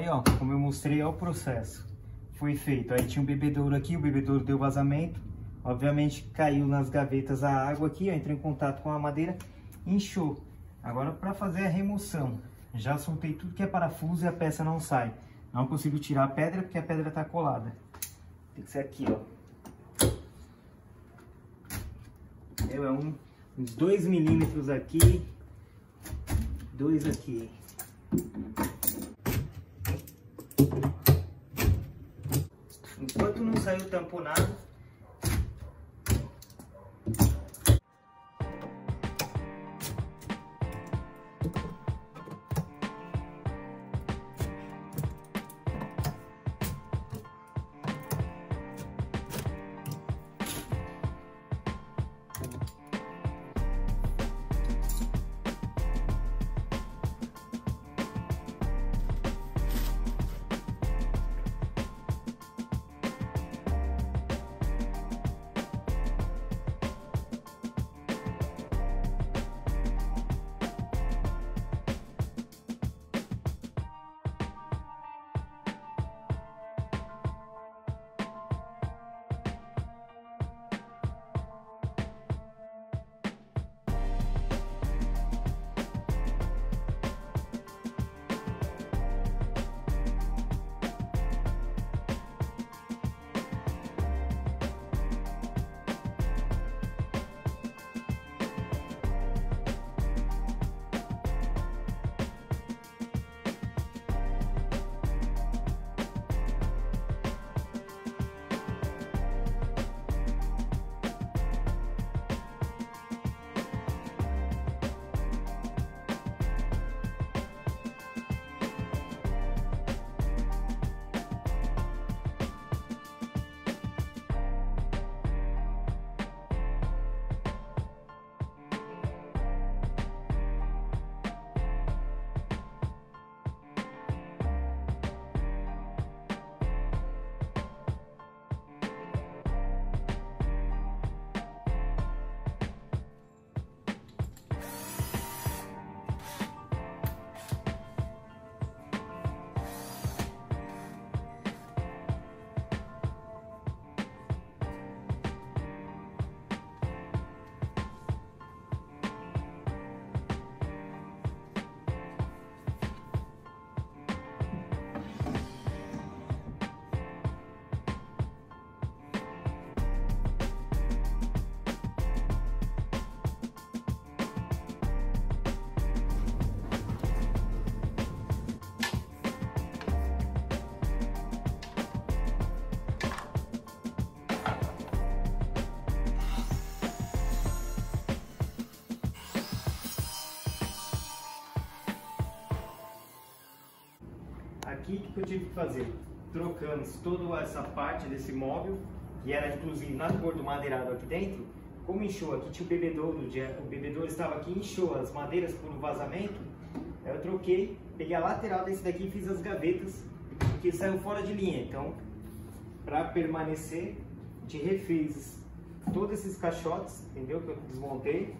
Aí, ó, como eu mostrei, é o processo. Foi feito. Aí tinha um bebedouro aqui, o bebedouro deu vazamento. Obviamente caiu nas gavetas a água aqui, ó, entrou em contato com a madeira, inchou. Agora para fazer a remoção, já soltei tudo que é parafuso e a peça não sai. Não consigo tirar a pedra porque a pedra está colada. Tem que ser aqui, ó. É um, uns 2 milímetros aqui, dois aqui. Enquanto não saiu tamponado, Aqui o que eu tive que fazer? Trocamos toda essa parte desse móvel, que era inclusive cor do madeirado aqui dentro. Como inchou, aqui tinha o bebedouro, o bebedouro estava aqui, inchou as madeiras por um vazamento. Eu troquei, peguei a lateral desse daqui e fiz as gavetas, que saiu fora de linha. Então, para permanecer, gente refez todos esses caixotes, entendeu? Que eu desmontei.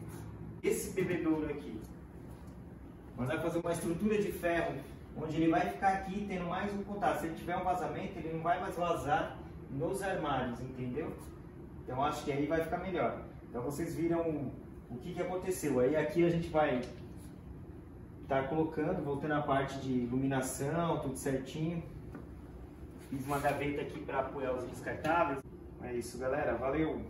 Esse bebedouro aqui, nós vamos fazer uma estrutura de ferro onde ele vai ficar aqui tendo mais um contato. Se ele tiver um vazamento, ele não vai mais vazar nos armários, entendeu? Então acho que aí vai ficar melhor. Então vocês viram o, o que, que aconteceu. Aí aqui a gente vai estar tá colocando, voltando a parte de iluminação, tudo certinho. Fiz uma gaveta aqui para apoiar os descartáveis. É isso, galera. Valeu!